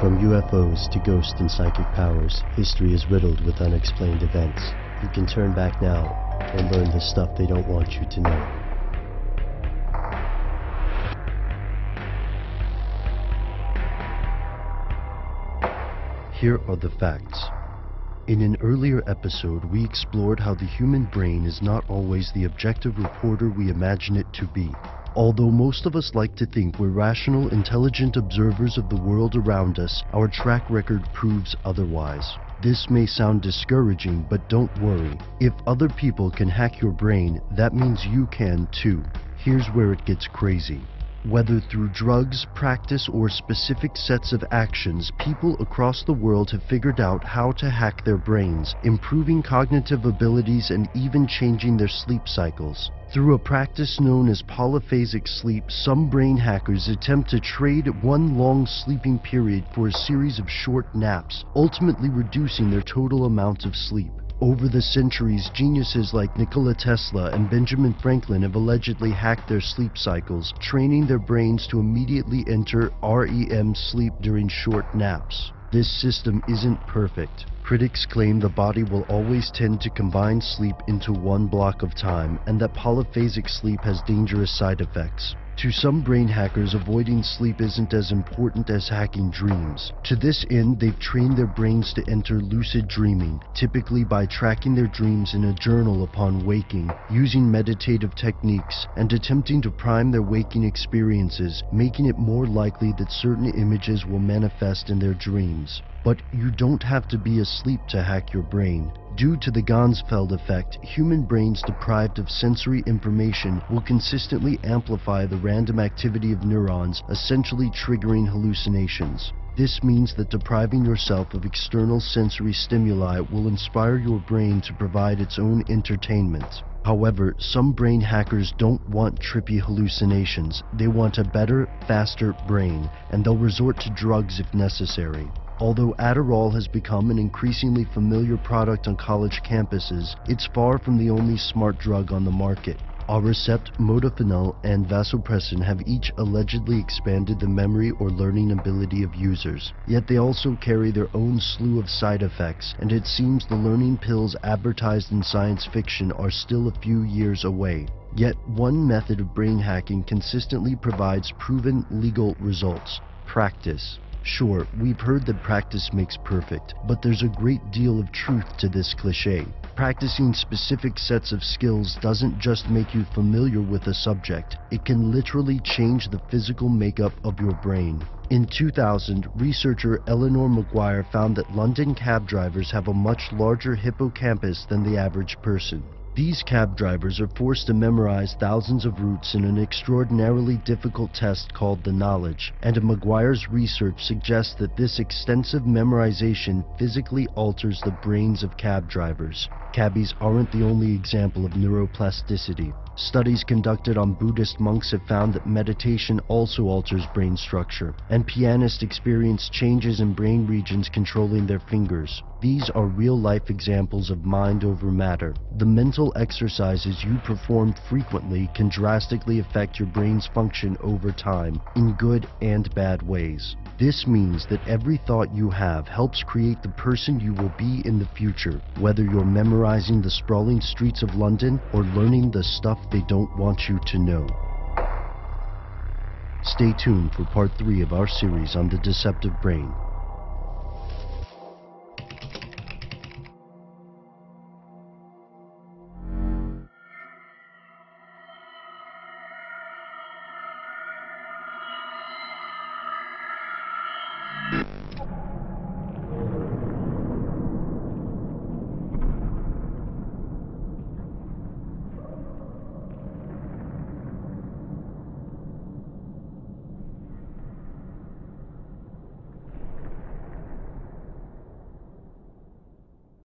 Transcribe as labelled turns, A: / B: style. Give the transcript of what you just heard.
A: From UFOs to ghosts and psychic powers, history is riddled with unexplained events. You can turn back now and learn the stuff they don't want you to know. Here are the facts. In an earlier episode, we explored how the human brain is not always the objective reporter we imagine it to be. Although most of us like to think we're rational, intelligent observers of the world around us, our track record proves otherwise. This may sound discouraging, but don't worry. If other people can hack your brain, that means you can too. Here's where it gets crazy. Whether through drugs, practice, or specific sets of actions, people across the world have figured out how to hack their brains, improving cognitive abilities and even changing their sleep cycles. Through a practice known as polyphasic sleep, some brain hackers attempt to trade one long sleeping period for a series of short naps, ultimately reducing their total amount of sleep. Over the centuries, geniuses like Nikola Tesla and Benjamin Franklin have allegedly hacked their sleep cycles, training their brains to immediately enter REM sleep during short naps. This system isn't perfect. Critics claim the body will always tend to combine sleep into one block of time and that polyphasic sleep has dangerous side effects. To some brain hackers, avoiding sleep isn't as important as hacking dreams. To this end, they've trained their brains to enter lucid dreaming, typically by tracking their dreams in a journal upon waking, using meditative techniques, and attempting to prime their waking experiences, making it more likely that certain images will manifest in their dreams. But you don't have to be asleep to hack your brain. Due to the Ganzfeld effect, human brains deprived of sensory information will consistently amplify the random activity of neurons, essentially triggering hallucinations. This means that depriving yourself of external sensory stimuli will inspire your brain to provide its own entertainment. However, some brain hackers don't want trippy hallucinations. They want a better, faster brain, and they'll resort to drugs if necessary. Although Adderall has become an increasingly familiar product on college campuses, it's far from the only smart drug on the market. Aricept, modafinil, and vasopressin have each allegedly expanded the memory or learning ability of users. Yet they also carry their own slew of side effects, and it seems the learning pills advertised in science fiction are still a few years away. Yet one method of brain hacking consistently provides proven legal results practice. Sure, we've heard that practice makes perfect, but there's a great deal of truth to this cliche. Practicing specific sets of skills doesn't just make you familiar with a subject, it can literally change the physical makeup of your brain. In 2000, researcher Eleanor Maguire found that London cab drivers have a much larger hippocampus than the average person. These cab drivers are forced to memorize thousands of routes in an extraordinarily difficult test called the knowledge, and Maguire's research suggests that this extensive memorization physically alters the brains of cab drivers. Cabbies aren't the only example of neuroplasticity. Studies conducted on Buddhist monks have found that meditation also alters brain structure, and pianists experience changes in brain regions controlling their fingers. These are real life examples of mind over matter. The mental exercises you perform frequently can drastically affect your brain's function over time, in good and bad ways. This means that every thought you have helps create the person you will be in the future, whether you're memorizing the sprawling streets of London or learning the stuff they don't want you to know. Stay tuned for part 3 of our series on the deceptive brain.